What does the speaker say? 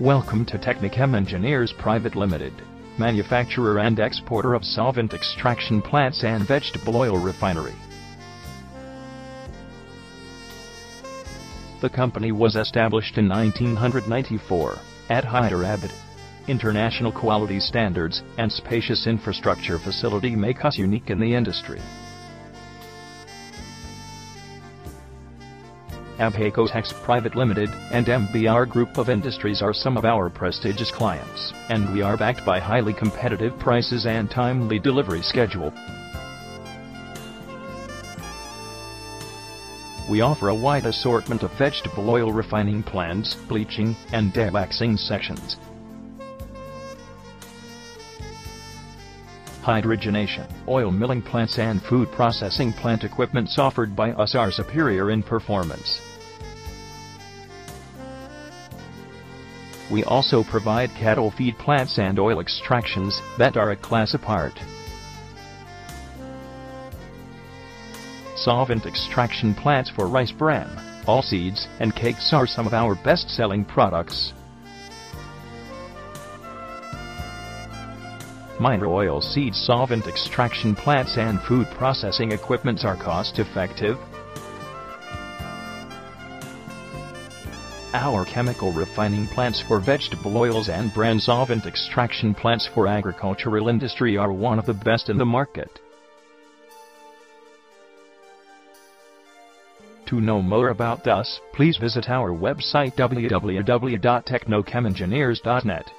Welcome to Technochem Engineers Private Limited, manufacturer and exporter of solvent extraction plants and vegetable oil refinery. The company was established in 1994 at Hyderabad. International quality standards and spacious infrastructure facility make us unique in the industry. Abhay Cotex Private Limited and MBR Group of Industries are some of our prestigious clients, and we are backed by highly competitive prices and timely delivery schedule. We offer a wide assortment of vegetable oil refining plants, bleaching, and dewaxing sections. Hydrogenation, oil milling plants and food processing plant equipments offered by us are superior in performance. We also provide cattle feed plants and oil extractions that are a class apart. Solvent extraction plants for rice bran, all seeds, and cakes are some of our best-selling products. Minor oil seed solvent extraction plants and food processing equipments are cost-effective. Our chemical refining plants for vegetable oils and bran solvent extraction plants for agricultural industry are one of the best in the market. To know more about us, please visit our website www.technochemengineers.net.